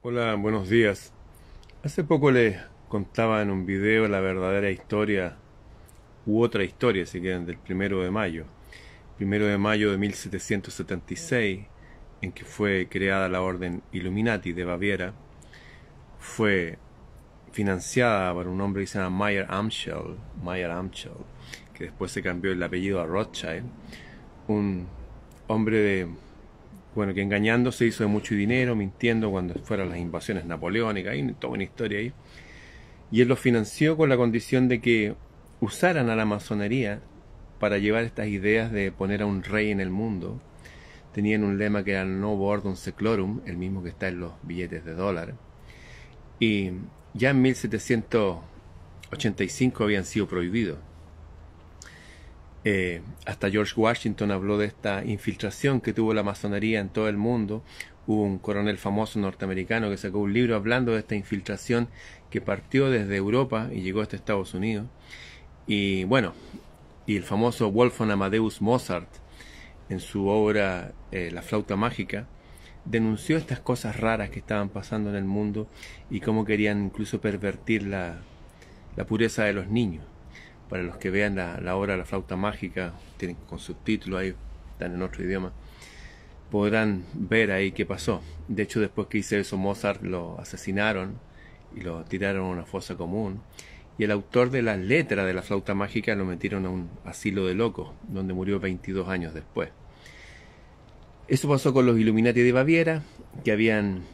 Hola, buenos días. Hace poco les contaba en un video la verdadera historia, u otra historia, si quieren, del primero de mayo. Primero de mayo de 1776, en que fue creada la Orden Illuminati de Baviera, fue financiada por un hombre que se llama Meyer Amschel, Meyer Amschel, que después se cambió el apellido a Rothschild, un hombre de bueno, que engañando se hizo de mucho dinero, mintiendo cuando fueron las invasiones napoleónicas, hay toda una historia ahí. Y él lo financió con la condición de que usaran a la masonería para llevar estas ideas de poner a un rey en el mundo. Tenían un lema que era No Bordum Seclorum, el mismo que está en los billetes de dólar. Y ya en 1785 habían sido prohibidos. Eh, hasta George Washington habló de esta infiltración que tuvo la masonería en todo el mundo. Hubo un coronel famoso norteamericano que sacó un libro hablando de esta infiltración que partió desde Europa y llegó hasta Estados Unidos. Y bueno, y el famoso Wolfgang Amadeus Mozart, en su obra eh, La flauta mágica, denunció estas cosas raras que estaban pasando en el mundo y cómo querían incluso pervertir la pureza de los niños para los que vean la, obra La flauta mágica, tienen con subtítulos ahí, están en otro idioma, podrán ver ahí qué pasó. De hecho, después que hice eso, Mozart lo asesinaron y lo tiraron a una fosa común. Y el autor de la letra de la flauta mágica lo metieron a un asilo de locos, donde murió 22 años después. Eso pasó con los Illuminati de Baviera, que habían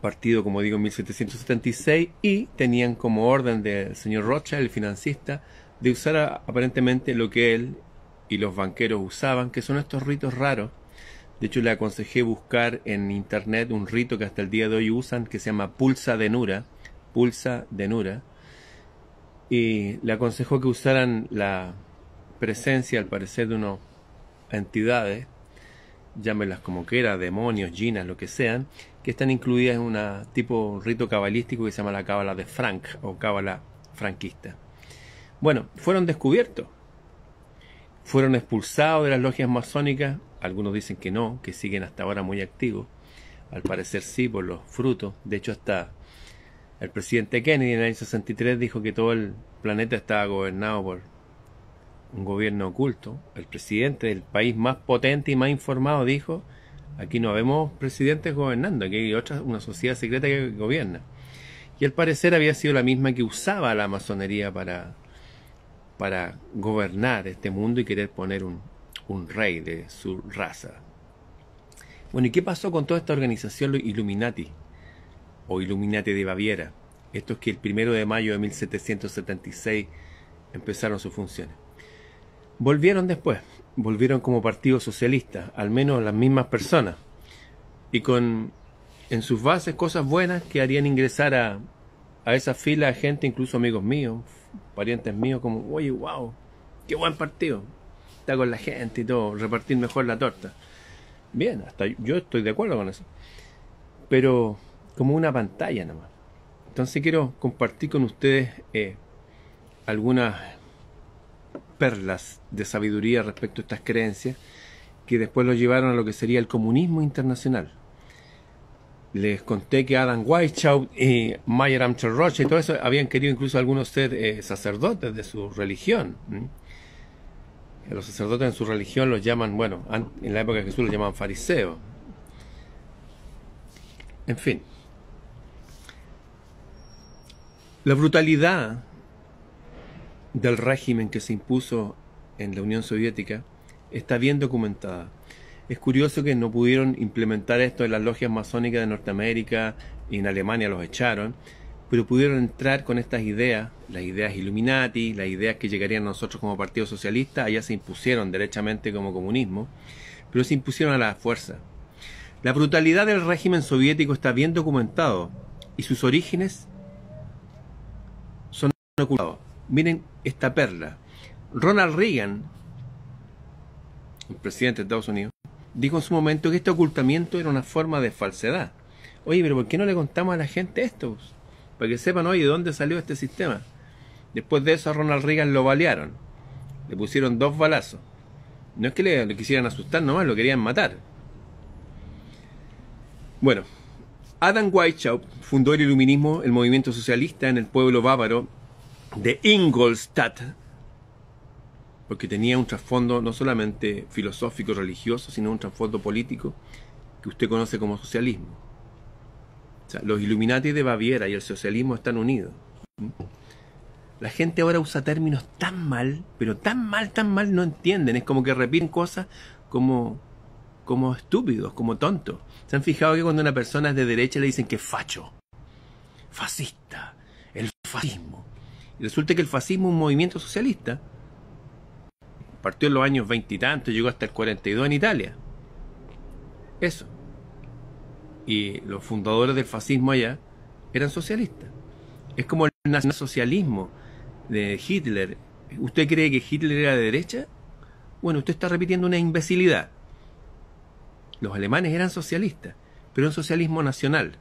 partido, como digo, en 1776 y tenían como orden del señor Rothschild, el financista, de usar aparentemente lo que él y los banqueros usaban, que son estos ritos raros. De hecho, le aconsejé buscar en internet un rito que hasta el día de hoy usan, que se llama pulsa de Nura, pulsa de Nura, y le aconsejó que usaran la presencia, al parecer, de unas entidades llámelas como quiera, demonios, ginas, lo que sean, que están incluidas en un tipo rito cabalístico que se llama la cábala de Frank o cábala franquista. Bueno, fueron descubiertos, fueron expulsados de las logias masónicas, algunos dicen que no, que siguen hasta ahora muy activos, al parecer sí, por los frutos, de hecho hasta el presidente Kennedy en el año 63 dijo que todo el planeta estaba gobernado por un gobierno oculto. El presidente del país más potente y más informado dijo, aquí no vemos presidentes gobernando, aquí hay otra, una sociedad secreta que gobierna. Y al parecer había sido la misma que usaba la masonería para, para gobernar este mundo y querer poner un, un rey de su raza. Bueno, ¿y qué pasó con toda esta organización Illuminati? O Illuminati de Baviera. Esto es que el primero de mayo de 1776 empezaron sus funciones. Volvieron después, volvieron como partido socialista, al menos las mismas personas, y con en sus bases cosas buenas que harían ingresar a, a esa fila de gente, incluso amigos míos, parientes míos, como, oye, wow, qué buen partido, está con la gente y todo, repartir mejor la torta. Bien, hasta yo estoy de acuerdo con eso. Pero como una pantalla nomás. Entonces quiero compartir con ustedes eh, algunas perlas de sabiduría respecto a estas creencias que después lo llevaron a lo que sería el comunismo internacional. Les conté que Adam Weishaupt y Mayer Amschel Roche y todo eso habían querido incluso algunos ser eh, sacerdotes de su religión. Los sacerdotes en su religión los llaman, bueno, en la época de Jesús los llamaban fariseos. En fin. La brutalidad del régimen que se impuso en la Unión Soviética está bien documentada. Es curioso que no pudieron implementar esto en las logias masónicas de Norteamérica y en Alemania los echaron, pero pudieron entrar con estas ideas, las ideas Illuminati, las ideas que llegarían a nosotros como Partido Socialista, allá se impusieron derechamente como comunismo, pero se impusieron a la fuerza. La brutalidad del régimen soviético está bien documentado y sus orígenes son ocultados. Miren esta perla. Ronald Reagan, el presidente de Estados Unidos, dijo en su momento que este ocultamiento era una forma de falsedad. Oye, pero ¿por qué no le contamos a la gente esto? Para que sepan, oye, de dónde salió este sistema. Después de eso a Ronald Reagan lo balearon. Le pusieron dos balazos. No es que le, quisieran asustar nomás, lo querían matar. Bueno, Adam Weishaupt fundó el iluminismo, el movimiento socialista en el pueblo bávaro de Ingolstadt, porque tenía un trasfondo no solamente filosófico, religioso, sino un trasfondo político que usted conoce como socialismo. O sea, los Illuminati de Baviera y el socialismo están unidos. La gente ahora usa términos tan mal, pero tan mal, tan mal, no entienden. Es como que repiten cosas como como estúpidos, como tontos. ¿Se han fijado que cuando una persona es de derecha le dicen que facho? Fascista, el fascismo. Resulta que el fascismo es un movimiento socialista. Partió en los años veintitantos, llegó hasta el 42 en Italia. Eso. Y los fundadores del fascismo allá eran socialistas. Es como el nacionalsocialismo de Hitler. ¿Usted cree que Hitler era de derecha? Bueno, usted está repitiendo una imbecilidad. Los alemanes eran socialistas, pero un socialismo nacional.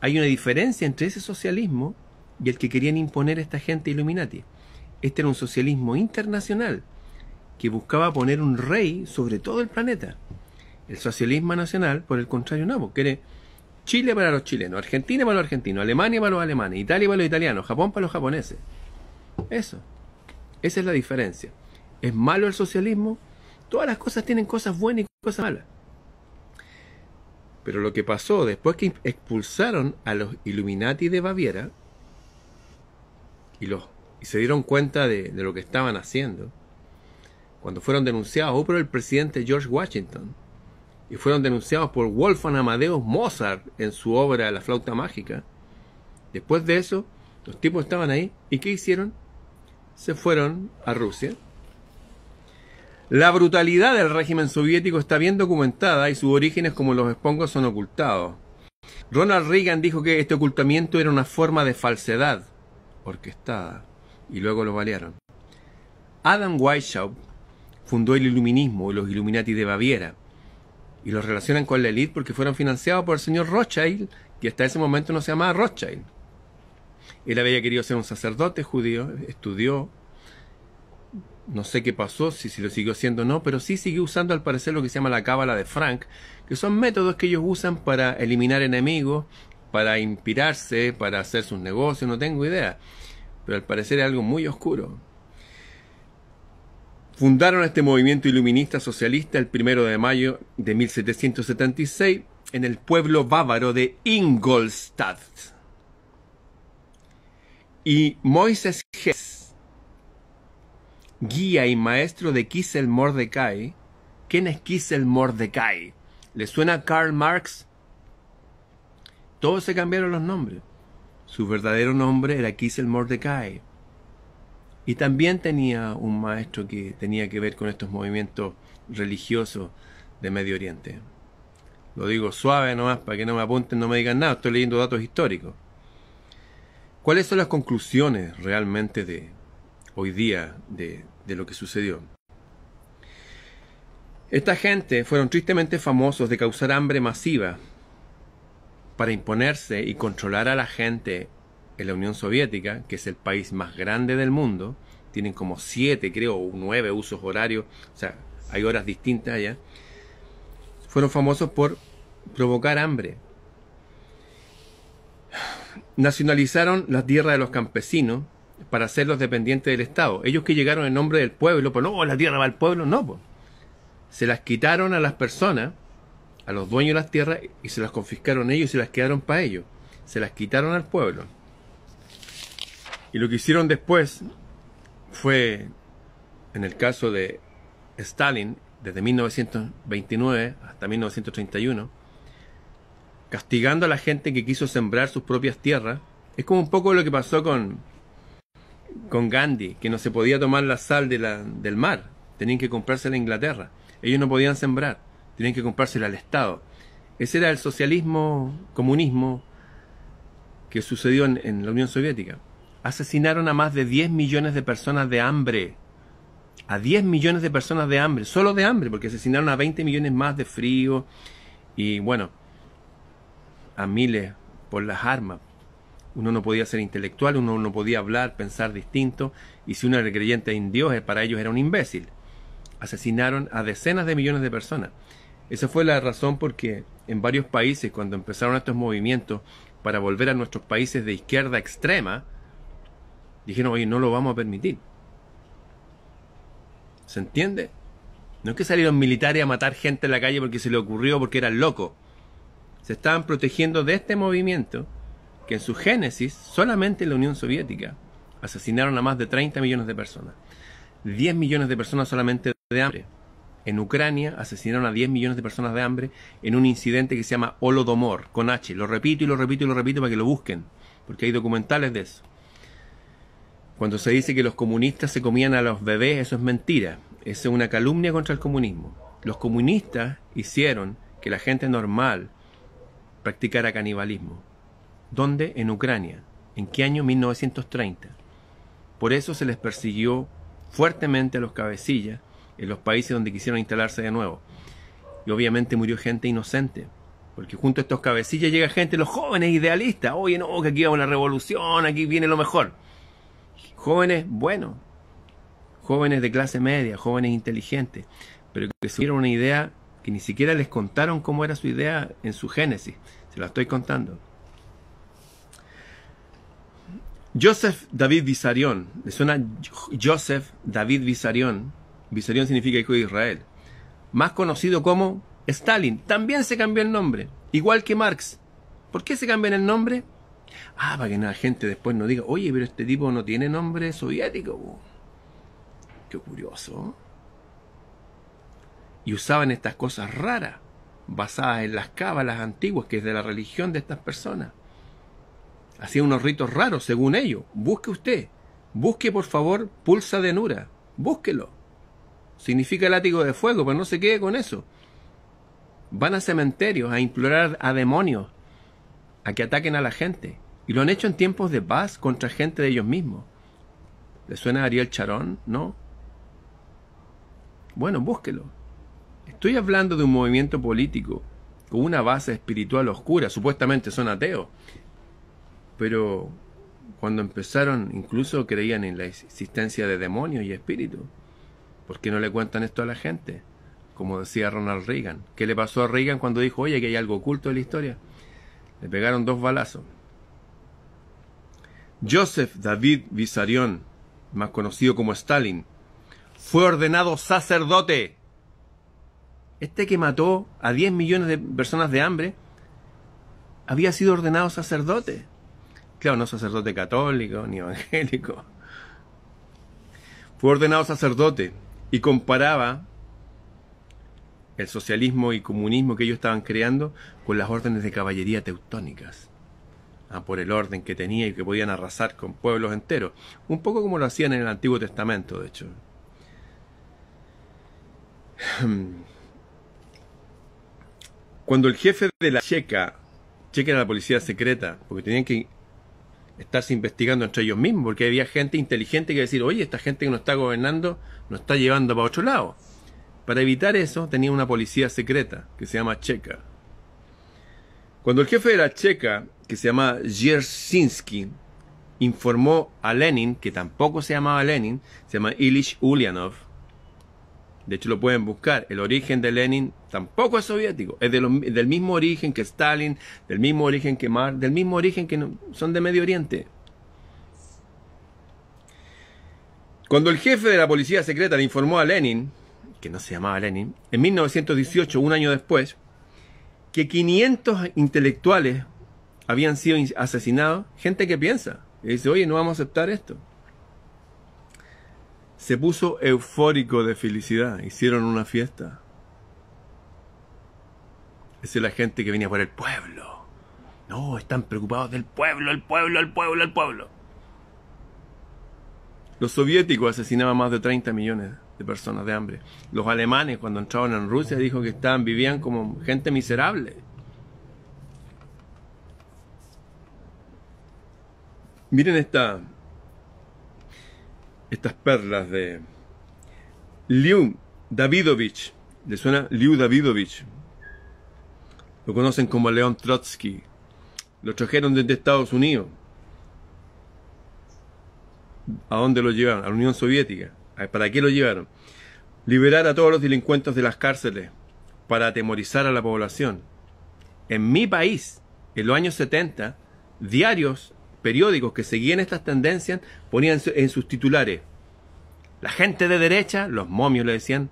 Hay una diferencia entre ese socialismo y el que querían imponer esta gente Illuminati. Este era un socialismo internacional que buscaba poner un rey sobre todo el planeta. El socialismo nacional, por el contrario, no, quiere Chile para los chilenos, Argentina para los argentinos, Alemania para los alemanes, Italia para los italianos, Japón para los japoneses. Eso. Esa es la diferencia. ¿Es malo el socialismo? Todas las cosas tienen cosas buenas y cosas malas. Pero lo que pasó después que expulsaron a los Illuminati de Baviera y, los, y se dieron cuenta de, lo que estaban haciendo, cuando fueron denunciados por el presidente George Washington y fueron denunciados por Wolfgang Amadeus Mozart en su obra La flauta mágica, después de eso, los tipos estaban ahí y ¿qué hicieron? Se fueron a Rusia la brutalidad del régimen soviético está bien documentada y sus orígenes como los espongos son ocultados. Ronald Reagan dijo que este ocultamiento era una forma de falsedad orquestada y luego lo balearon. Adam Weishaupt fundó el iluminismo y los Illuminati de Baviera y los relacionan con la élite porque fueron financiados por el señor Rothschild, que hasta ese momento no se llamaba Rothschild. Él había querido ser un sacerdote judío, estudió, no sé qué pasó, si, si lo siguió haciendo o no, pero sí siguió usando al parecer lo que se llama la cábala de Frank, que son métodos que ellos usan para eliminar enemigos, para inspirarse, para hacer sus negocios, no tengo idea. Pero al parecer es algo muy oscuro. Fundaron este movimiento iluminista socialista el primero de mayo de 1776 en el pueblo bávaro de Ingolstadt. Y Moises Hess guía y maestro de Kissel Mordecai. ¿Quién es Kissel Mordecai? ¿Le suena a Karl Marx? Todos se cambiaron los nombres. Su verdadero nombre era Kissel Mordecai. Y también tenía un maestro que tenía que ver con estos movimientos religiosos de Medio Oriente. Lo digo suave nomás para que no me apunten, no me digan nada, estoy leyendo datos históricos. ¿Cuáles son las conclusiones realmente de, hoy día de, lo que sucedió. Esta gente fueron tristemente famosos de causar hambre masiva para imponerse y controlar a la gente en la Unión Soviética, que es el país más grande del mundo. Tienen como siete, creo, nueve usos horarios, o sea, hay horas distintas allá. Fueron famosos por provocar hambre. Nacionalizaron la tierra de los campesinos, para hacerlos dependientes del Estado. Ellos que llegaron en nombre del pueblo, pues no, la tierra va al pueblo, no, pues. Se las quitaron a las personas, a los dueños de las tierras, y se las confiscaron ellos y se las quedaron para ellos. Se las quitaron al pueblo. Y lo que hicieron después fue, en el caso de Stalin, desde 1929 hasta 1931, castigando a la gente que quiso sembrar sus propias tierras. Es como un poco lo que pasó con, con Gandhi, que no se podía tomar la sal del mar, tenían que comprársela a Inglaterra. Ellos no podían sembrar, tenían que comprársela al Estado. Ese era el socialismo, comunismo que sucedió en, en la Unión Soviética. Asesinaron a más de 10 millones de personas de hambre. A 10 millones de personas de hambre, solo de hambre, porque asesinaron a 20 millones más de frío y bueno, a miles por las armas uno no podía ser intelectual, uno no podía hablar, pensar distinto, y si uno era creyente en Dios, eh, para ellos era un imbécil. Asesinaron a decenas de millones de personas. Esa fue la razón por que en varios países cuando empezaron estos movimientos para volver a nuestros países de izquierda extrema, dijeron, oye, no lo vamos a permitir. ¿Se entiende? No es que salieron militares a matar gente en la calle porque se le ocurrió, porque eran locos. Se estaban protegiendo de este movimiento que en su génesis, solamente en la Unión Soviética, asesinaron a más de 30 millones de personas. 10 millones de personas solamente de hambre. En Ucrania asesinaron a 10 millones de personas de hambre en un incidente que se llama Holodomor, con H. Lo repito y lo repito y lo repito para que lo busquen, porque hay documentales de eso. Cuando se dice que los comunistas se comían a los bebés, eso es mentira. Eso es una calumnia contra el comunismo. Los comunistas hicieron que la gente normal practicara canibalismo. ¿Dónde? En Ucrania. ¿En qué año? 1930. Por eso se les persiguió fuertemente a los cabecillas en los países donde quisieron instalarse de nuevo. Y obviamente murió gente inocente, porque junto a estos cabecillas llega gente, los jóvenes idealistas, oye, no, que aquí va una revolución, aquí viene lo mejor. Jóvenes, bueno, jóvenes de clase media, jóvenes inteligentes, pero que tuvieron una idea que ni siquiera les contaron cómo era su idea en su génesis. Se la estoy contando. Joseph David Vissarion, le suena Joseph David Vissarion, Vissarion significa hijo de Israel, más conocido como Stalin, también se cambió el nombre, igual que Marx. ¿Por qué se cambian el nombre? Ah, para que la gente después no diga, oye, pero este tipo no tiene nombre soviético. Qué curioso. Y usaban estas cosas raras, basadas en las cábalas antiguas, que es de la religión de estas personas. Hacían unos ritos raros, según ellos. Busque usted. Busque, por favor, pulsa de Nura. Búsquelo. Significa látigo de fuego, pero no se quede con eso. Van a cementerios a implorar a demonios a que ataquen a la gente. Y lo han hecho en tiempos de paz contra gente de ellos mismos. ¿Le suena a Ariel Charón? ¿No? Bueno, búsquelo. Estoy hablando de un movimiento político con una base espiritual oscura. Supuestamente son ateos. Pero cuando empezaron, incluso creían en la existencia de demonios y espíritus. ¿Por qué no le cuentan esto a la gente? Como decía Ronald Reagan. ¿Qué le pasó a Reagan cuando dijo, oye, que hay algo oculto en la historia? Le pegaron dos balazos. Joseph David Vissarion, más conocido como Stalin, fue ordenado sacerdote. Este que mató a 10 millones de personas de hambre había sido ordenado sacerdote. Claro, no sacerdote católico ni evangélico. Fue ordenado sacerdote y comparaba el socialismo y comunismo que ellos estaban creando con las órdenes de caballería teutónicas, ah, por el orden que tenía y que podían arrasar con pueblos enteros, un poco como lo hacían en el Antiguo Testamento, de hecho. Cuando el jefe de la Checa, Checa era la policía secreta, porque tenían que estarse investigando entre ellos mismos, porque había gente inteligente que decir, oye, esta gente que nos está gobernando nos está llevando para otro lado. Para evitar eso, tenía una policía secreta que se llama Checa. Cuando el jefe de la Checa, que se llama Jersinski, informó a Lenin, que tampoco se llamaba Lenin, se llama Ilich Ulyanov, de hecho lo pueden buscar, el origen de Lenin tampoco es soviético, es del mismo origen que Stalin, del mismo origen que Mar, del mismo origen que son de Medio Oriente. Cuando el jefe de la policía secreta le informó a Lenin que no se llamaba Lenin, en 1918, un año después, que 500 intelectuales habían sido asesinados, gente que piensa, y dice, oye, no vamos a aceptar esto. Se puso eufórico de felicidad, hicieron una fiesta. Esa es la gente que venía por el pueblo. No, están preocupados del pueblo, el pueblo, el pueblo, el pueblo. Los soviéticos asesinaban más de 30 millones de personas de hambre. Los alemanes cuando entraban en Rusia dijo que estaban vivían como gente miserable. Miren esta estas perlas de Liu Davidovich. ¿Le suena Liu Davidovich? Lo conocen como León Trotsky. Lo trajeron desde Estados Unidos. ¿A dónde lo llevaron? A la Unión Soviética. ¿Para qué lo llevaron? Liberar a todos los delincuentes de las cárceles para atemorizar a la población. en mi país, en los años 70, diarios, periódicos que seguían estas tendencias ponían en sus titulares, la gente de derecha, los momios le decían,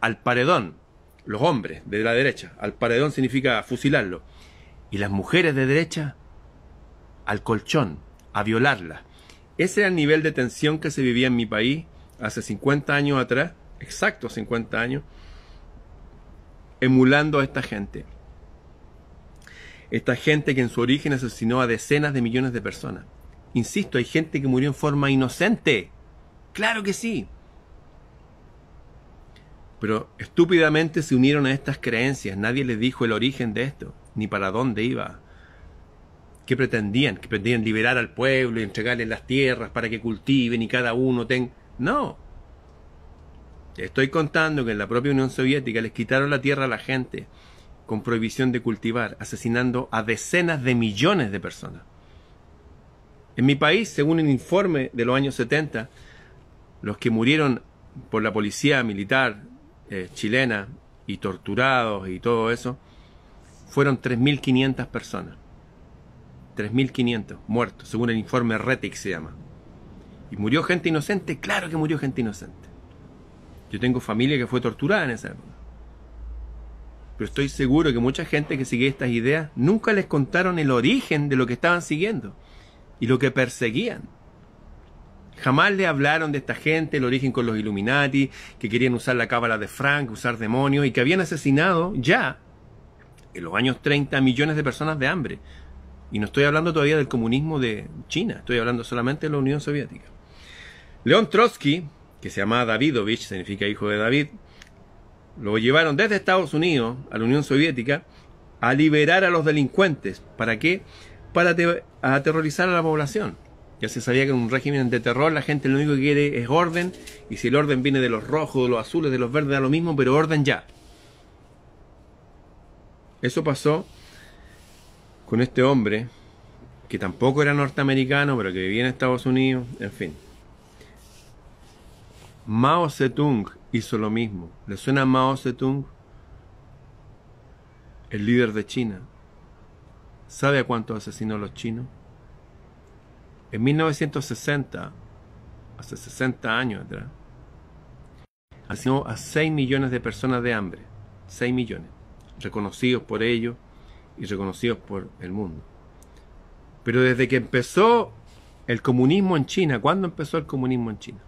al paredón, los hombres de la derecha, al paredón significa fusilarlo, y las mujeres de derecha, al colchón, a violarla. Ese era el nivel de tensión que se vivía en mi país hace 50 años atrás, exacto 50 años, emulando a esta gente. Esta gente que en su origen asesinó a decenas de millones de personas. Insisto, hay gente que murió en forma inocente. Claro que sí. Pero estúpidamente se unieron a estas creencias. Nadie les dijo el origen de esto, ni para dónde iba. ¿Qué pretendían? ¿Que pretendían liberar al pueblo y entregarles las tierras para que cultiven y cada uno tenga... No. Estoy contando que en la propia Unión Soviética les quitaron la tierra a la gente con prohibición de cultivar, asesinando a decenas de millones de personas. En mi país, según un informe de los años 70, los que murieron por la policía militar eh, chilena y torturados y todo eso, fueron 3.500 personas. 3.500 muertos, según el informe RETIC se llama. ¿Y murió gente inocente? Claro que murió gente inocente. Yo tengo familia que fue torturada en esa época. Pero estoy seguro que mucha gente que sigue estas ideas nunca les contaron el origen de lo que estaban siguiendo y lo que perseguían. Jamás le hablaron de esta gente, el origen con los Illuminati, que querían usar la cábala de Frank, usar demonios y que habían asesinado ya en los años 30 millones de personas de hambre. Y no estoy hablando todavía del comunismo de China, estoy hablando solamente de la Unión Soviética. León Trotsky, que se llamaba Davidovich, significa hijo de David, lo llevaron desde Estados Unidos a la Unión Soviética a liberar a los delincuentes. ¿Para qué? Para aterrorizar a la población. Ya se sabía que en un régimen de terror la gente lo único que quiere es orden, y si el orden viene de los rojos, de los azules, de los verdes, da lo mismo, pero orden ya. Eso pasó con este hombre, que tampoco era norteamericano, pero que vivía en Estados Unidos, en fin. Mao Zedong hizo lo mismo. ¿Le suena Mao Zedong? El líder de China. ¿Sabe a cuántos asesinó los chinos? En 1960, hace 60 años atrás, asesinó a 6 millones de personas de hambre. 6 millones. Reconocidos por ellos y reconocidos por el mundo. Pero desde que empezó el comunismo en China, ¿cuándo empezó el comunismo en China?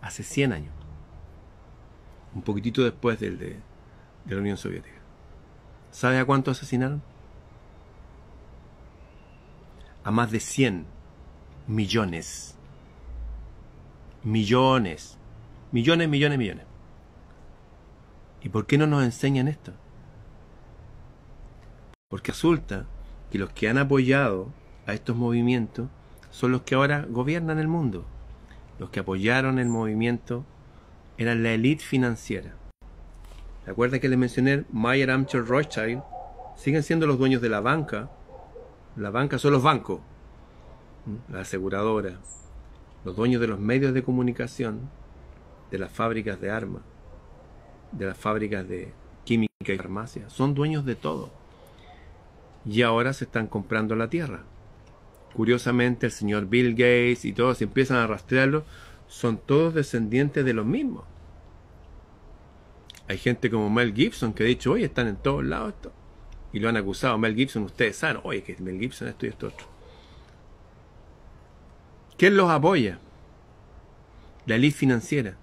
Hace 100 años. Un poquitito después del de, la Unión Soviética. ¿Sabe a cuánto asesinaron? A más de 100 millones. Millones. Millones, millones, millones. ¿Y por qué no nos enseñan esto? Porque resulta que los que han apoyado a estos movimientos son los que ahora gobiernan el mundo. Los que apoyaron el movimiento eran la élite financiera. ¿Recuerda que les mencioné Mayer Amcher Rothschild? Siguen siendo los dueños de la banca. La banca son los bancos la aseguradora, los dueños de los medios de comunicación, de las fábricas de armas, de las fábricas de química y farmacia, son dueños de todo. Y ahora se están comprando la tierra. Curiosamente, el señor Bill Gates y todos, empiezan a rastrearlo, son todos descendientes de los mismos. Hay gente como Mel Gibson que ha dicho, oye, están en todos lados esto. Y lo han acusado. Mel Gibson, ustedes saben, oye, que Mel Gibson esto y esto otro. ¿Quién los apoya? La élite financiera.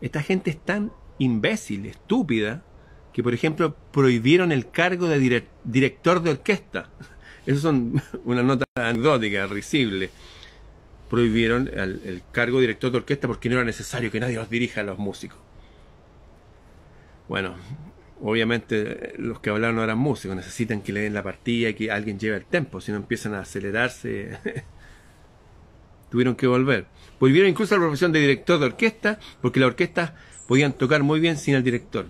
Esta gente es tan imbécil, estúpida, que por ejemplo prohibieron el cargo de director de orquesta. Eso son una nota anecdótica, risible. Prohibieron el, cargo de director de orquesta porque no era necesario que nadie los dirija a los músicos. Bueno, obviamente los que hablaron no eran músicos, necesitan que le den la partida y que alguien lleve el tempo, si no empiezan a acelerarse tuvieron que volver. Volvieron incluso la profesión de director de orquesta, porque las orquestas podían tocar muy bien sin el director.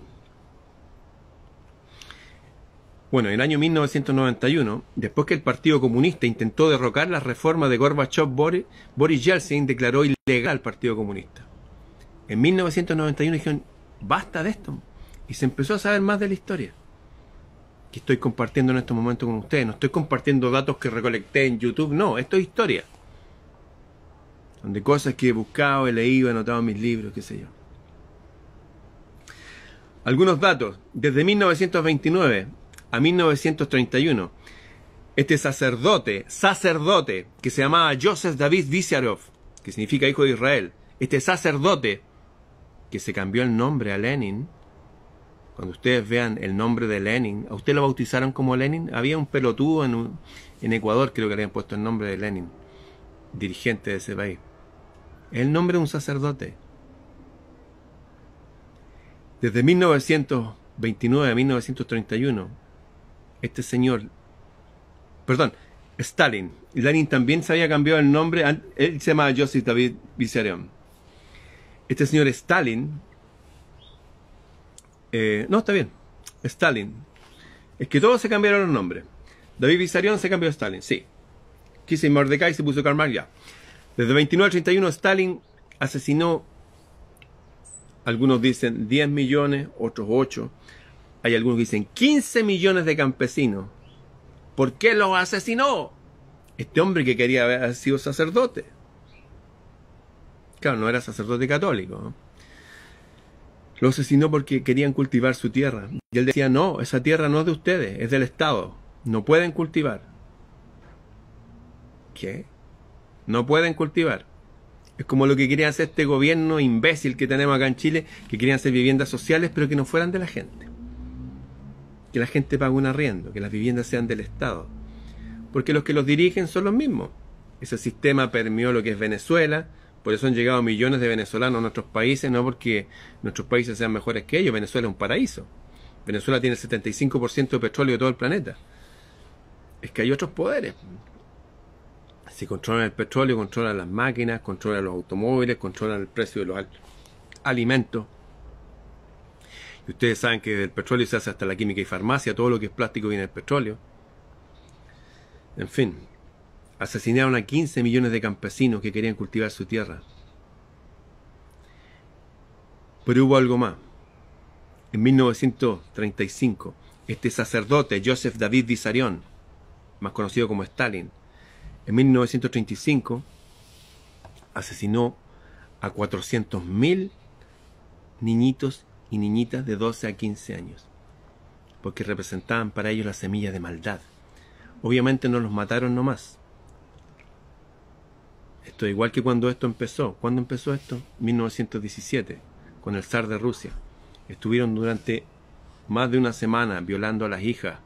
Bueno, en el año 1991, después que el Partido Comunista intentó derrocar las reformas de Gorbachev, Boris, Yeltsin declaró ilegal al Partido Comunista. En 1991 dijeron, basta de esto. Y se empezó a saber más de la historia. que estoy compartiendo en estos momentos con ustedes. No estoy compartiendo datos que recolecté en YouTube, no, esto es historia. Son de cosas que he buscado, he leído, he anotado en mis libros, qué sé yo. Algunos datos. Desde 1929 a 1931, este sacerdote, sacerdote, que se llamaba Joseph David Vissarov, que significa hijo de Israel, este sacerdote, que se cambió el nombre a Lenin, cuando ustedes vean el nombre de Lenin, ¿a usted lo bautizaron como Lenin? Había un pelotudo en, en Ecuador, creo que le habían puesto el nombre de Lenin, dirigente de ese país. El nombre de un sacerdote. Desde 1929 a 1931, este señor, perdón, Stalin, Lenin también se había cambiado el nombre, él se llama Joseph David Vissarion. Este señor Stalin, eh, no, está bien, Stalin, es que todos se cambiaron los nombres. David Vissarion se cambió a Stalin, sí. Quise Mordecai se puso Karl ya. Desde 29 al 31 Stalin asesinó, algunos dicen 10 millones, otros 8. Hay algunos que dicen 15 millones de campesinos. ¿Por qué los asesinó? Este hombre que quería haber sido sacerdote. Claro, no era sacerdote católico. Lo asesinó porque querían cultivar su tierra. Y él decía, no, esa tierra no es de ustedes, es del Estado. No pueden cultivar. ¿Qué? No pueden cultivar. Es como lo que quería hacer este gobierno imbécil que tenemos acá en Chile, que querían hacer viviendas sociales, pero que no fueran de la gente. Que la gente pague un arriendo, que las viviendas sean del Estado. Porque los que los dirigen son los mismos. Ese sistema permeó lo que es Venezuela, por eso han llegado millones de venezolanos a nuestros países, no porque nuestros países sean mejores que ellos, Venezuela es un paraíso. Venezuela tiene el 75% de petróleo de todo el planeta. Es que hay otros poderes. Si controlan el petróleo, controlan las máquinas, controlan los automóviles, controlan el precio de los alimentos. Ustedes saben que del petróleo se hace hasta la química y farmacia, todo lo que es plástico viene del petróleo. En fin, asesinaron a 15 millones de campesinos que querían cultivar su tierra. Pero hubo algo más. En 1935, este sacerdote, Joseph David Vissarion, más conocido como Stalin, en 1935 asesinó a 400.000 niñitos y niñitas de 12 a 15 años, porque representaban para ellos la semilla de maldad. Obviamente no los mataron nomás. Esto es igual que cuando esto empezó. ¿Cuándo empezó esto? 1917, con el zar de Rusia. Estuvieron durante más de una semana violando a las hijas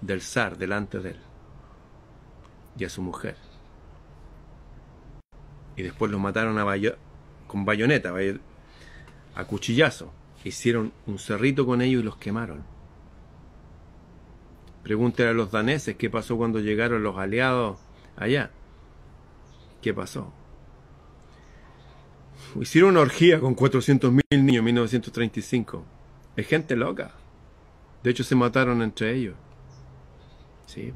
del zar delante de él y a su mujer. Y después los mataron a con bayoneta, a cuchillazo. Hicieron un cerrito con ellos y los quemaron. Pregúntale a los daneses qué pasó cuando llegaron los aliados allá. ¿Qué pasó? Hicieron una orgía con 400.000 niños en 1935. Es gente loca. De hecho, se mataron entre ellos. Sí.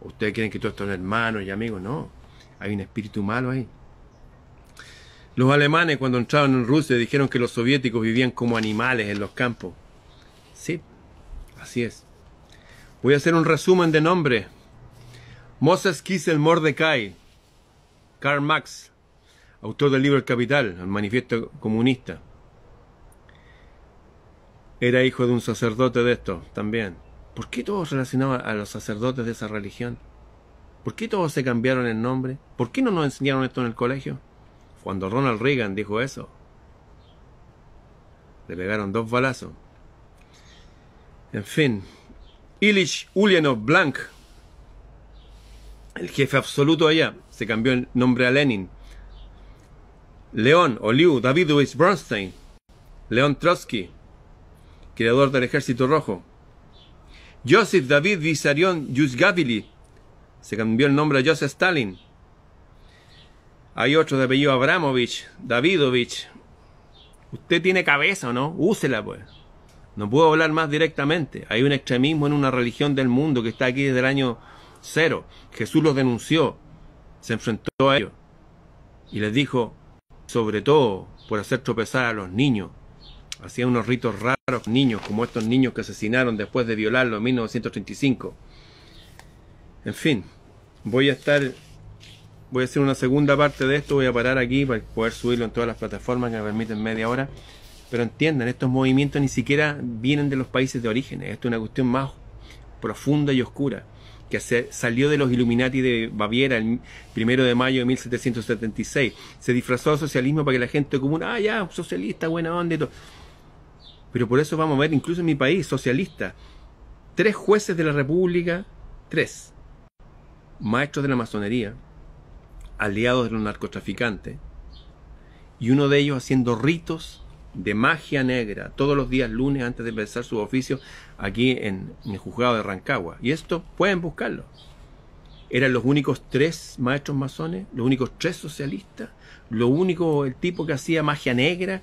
¿Ustedes creen que todos son hermanos y amigos? No. Hay un espíritu malo ahí. Los alemanes cuando entraron en Rusia dijeron que los soviéticos vivían como animales en los campos. Sí, así es. Voy a hacer un resumen de nombre. Moses Kissel Mordecai, Karl Marx, autor del libro El Capital, el manifiesto comunista. Era hijo de un sacerdote de esto también. ¿Por qué todos relacionaban a los sacerdotes de esa religión? ¿Por qué todos se cambiaron el nombre? ¿Por qué no nos enseñaron esto en el colegio? Cuando Ronald Reagan dijo eso, le pegaron dos balazos. En fin, Ilich Ulyanov Blank, el jefe absoluto allá, se cambió el nombre a Lenin. León o Liu Davidovich Bronstein, León Trotsky, creador del Ejército Rojo, Joseph David Vissarion Yuzgavili. Se cambió el nombre a Joseph Stalin. Hay otro de apellido Abramovich, Davidovich. Usted tiene cabeza, ¿o no? Úsela, pues. No puedo hablar más directamente. Hay un extremismo en una religión del mundo que está aquí desde el año cero. Jesús los denunció. Se enfrentó a ellos. Y les dijo, sobre todo, por hacer tropezar a los niños, Hacían unos ritos raros niños, como estos niños que asesinaron después de violarlo en 1935. En fin, voy a estar, voy a hacer una segunda parte de esto, voy a parar aquí para poder subirlo en todas las plataformas que me permiten media hora. Pero entiendan, estos movimientos ni siquiera vienen de los países de origen, esto es una cuestión más profunda y oscura que salió de los Illuminati de Baviera el primero de mayo de 1776. Se disfrazó de socialismo para que la gente común, ah, ya, socialista, buena onda y todo. Pero por eso vamos a ver, incluso en mi país, socialista, tres jueces de la República, tres, maestros de la masonería, aliados de los narcotraficantes, y uno de ellos haciendo ritos de magia negra todos los días lunes antes de empezar su oficio aquí en, el juzgado de Rancagua. Y esto pueden buscarlo. Eran los únicos tres maestros masones, los únicos tres socialistas, lo único, el tipo que hacía magia negra.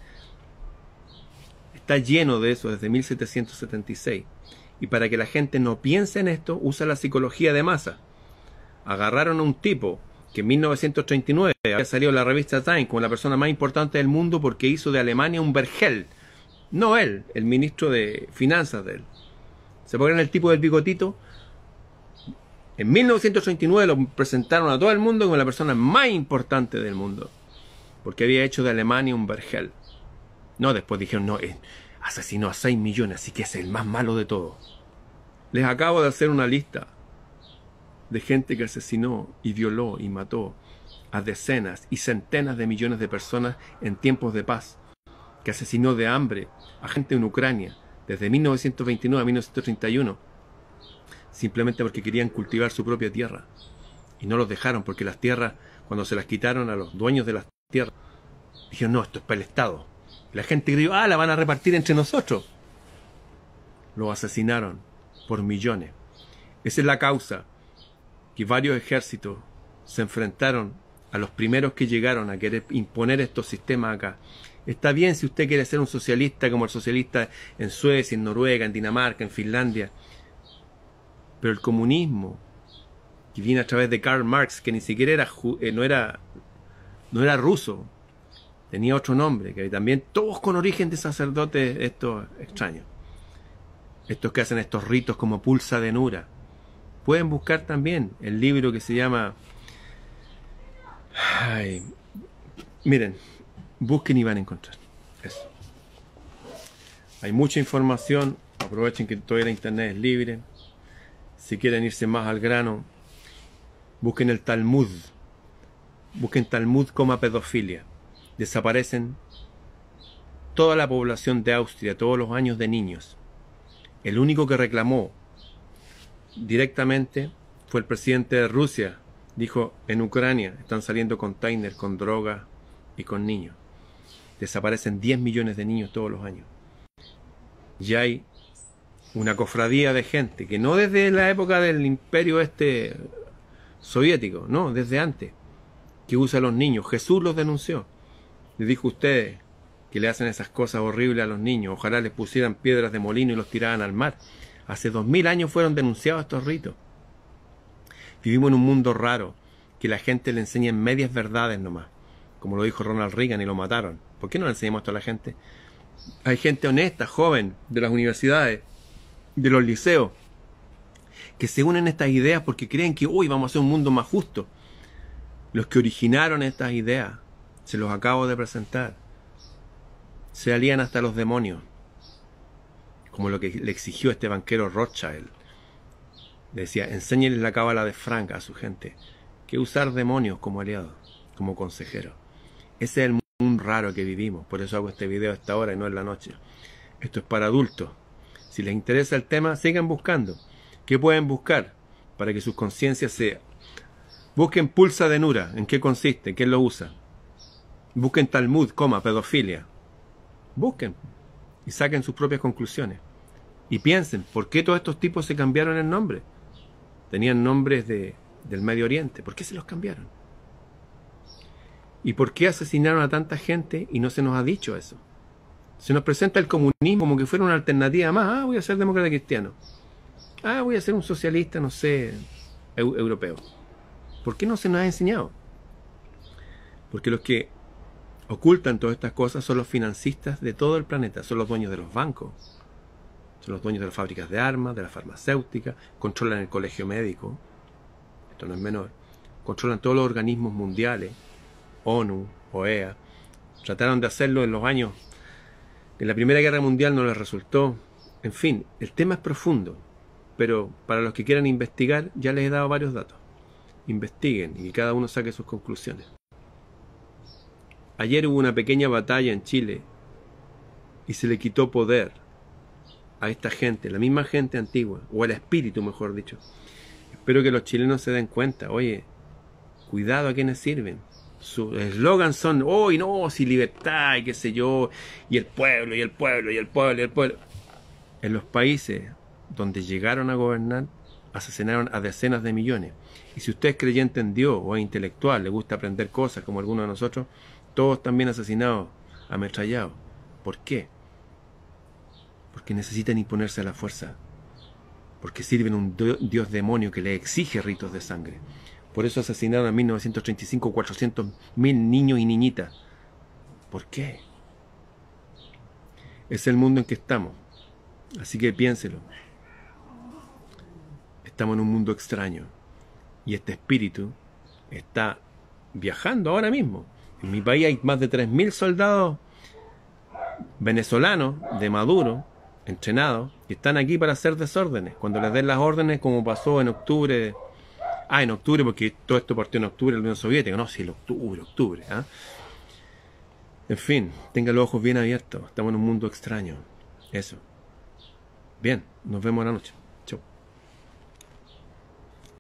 Está lleno de eso desde 1776. Y para que la gente no piense en esto, usa la psicología de masa. Agarraron a un tipo que en 1939 había salido la revista Time como la persona más importante del mundo porque hizo de Alemania un vergel. No él, el ministro de finanzas de él. ¿Se acuerdan el tipo del bigotito? En 1939 lo presentaron a todo el mundo como la persona más importante del mundo. Porque había hecho de Alemania un vergel. No, después dijeron, no, eh, asesinó a 6 millones, así que es el más malo de todos. Les acabo de hacer una lista de gente que asesinó y violó y mató a decenas y centenas de millones de personas en tiempos de paz, que asesinó de hambre a gente en Ucrania desde 1929 a 1931, simplemente porque querían cultivar su propia tierra. Y no los dejaron porque las tierras, cuando se las quitaron a los dueños de las tierras, dijeron, no, esto es para el Estado. La gente gritó, ah, la van a repartir entre nosotros. Lo asesinaron por millones. Esa es la causa que varios ejércitos se enfrentaron a los primeros que llegaron a querer imponer estos sistemas acá. Está bien si usted quiere ser un socialista como el socialista en Suecia, en Noruega, en Dinamarca, en Finlandia, pero el comunismo, que viene a través de Karl Marx, que ni siquiera era, eh, no, era, no era ruso, tenía otro nombre, que también todos con origen de sacerdotes estos extraños, estos que hacen estos ritos como pulsa de Nura Pueden buscar también el libro que se llama... Miren, busquen y van a encontrar. Eso. Hay mucha información, aprovechen que todavía la internet es libre. Si quieren irse más al grano, busquen el Talmud. Busquen Talmud como pedofilia. Desaparecen toda la población de Austria todos los años de niños. El único que reclamó directamente fue el presidente de Rusia. Dijo, en Ucrania están saliendo containers con droga y con niños. Desaparecen 10 millones de niños todos los años. Y hay una cofradía de gente que no desde la época del imperio este soviético, no, desde antes, que usa a los niños. Jesús los denunció. Le dijo a ustedes que le hacen esas cosas horribles a los niños. Ojalá les pusieran piedras de molino y los tiraran al mar. Hace dos mil años fueron denunciados estos ritos. Vivimos en un mundo raro, que la gente le enseña medias verdades nomás, como lo dijo Ronald Reagan y lo mataron. ¿Por qué no le enseñamos esto a la gente? Hay gente honesta, joven, de las universidades, de los liceos, que se unen a estas ideas porque creen que hoy vamos a hacer un mundo más justo. Los que originaron estas ideas, se los acabo de presentar, se alían hasta los demonios como lo que le exigió este banquero Rothschild. Decía, enséñenles la cábala de Frank a su gente, que usar demonios como aliados, como consejero. Ese es el mundo raro que vivimos, por eso hago este video a esta hora y no en la noche. Esto es para adultos. Si les interesa el tema, sigan buscando. ¿Qué pueden buscar para que sus conciencias se... Busquen pulsa de Nura, ¿en qué consiste? ¿Quién lo usa? Busquen Talmud, coma, pedofilia. Busquen y saquen sus propias conclusiones. Y piensen, ¿por qué todos estos tipos se cambiaron el nombre? Tenían nombres de, del Medio Oriente. ¿Por qué se los cambiaron? ¿Y por qué asesinaron a tanta gente y no se nos ha dicho eso? Se nos presenta el comunismo como que fuera una alternativa más. Ah, voy a ser demócrata cristiano. Ah, voy a ser un socialista, no sé, europeo. ¿Por qué no se nos ha enseñado? Porque los que ocultan todas estas cosas son los financistas de todo el planeta, son los dueños de los bancos, son los dueños de las fábricas de armas, de la farmacéutica, controlan el colegio médico, esto no es menor, controlan todos los organismos mundiales, ONU, OEA, trataron de hacerlo en los años, en la Primera Guerra Mundial no les resultó, en fin, el tema es profundo, pero para los que quieran investigar ya les he dado varios datos. Investiguen y cada uno saque sus conclusiones. Ayer hubo una pequeña batalla en Chile y se le quitó poder a esta gente, la misma gente antigua, o al espíritu, mejor dicho. Espero que los chilenos se den cuenta, oye, cuidado a quienes sirven. Sus eslogans son, hoy no, si libertad y qué sé yo, y el pueblo, y el pueblo, y el pueblo, y el pueblo. En los países donde llegaron a gobernar, asesinaron a decenas de millones. Y si usted es creyente en Dios o es intelectual, le gusta aprender cosas como algunos de nosotros, todos también asesinados, ametrallados. ¿Por qué? Porque necesitan imponerse a la fuerza. Porque sirven a un dios demonio que le exige ritos de sangre. Por eso asesinaron en 1935 400 mil niños y niñitas. ¿Por qué? Es el mundo en que estamos. Así que piénselo. Estamos en un mundo extraño. Y este espíritu está viajando ahora mismo. En mi país hay más de 3.000 soldados venezolanos de Maduro, entrenados, que están aquí para hacer desórdenes. Cuando les den las órdenes, como pasó en octubre. Ah, en octubre, porque todo esto partió en octubre de la Unión Soviética. No, sí, el octubre, octubre. ¿ah? En fin, tenga los ojos bien abiertos. Estamos en un mundo extraño. Eso. Bien, nos vemos la noche.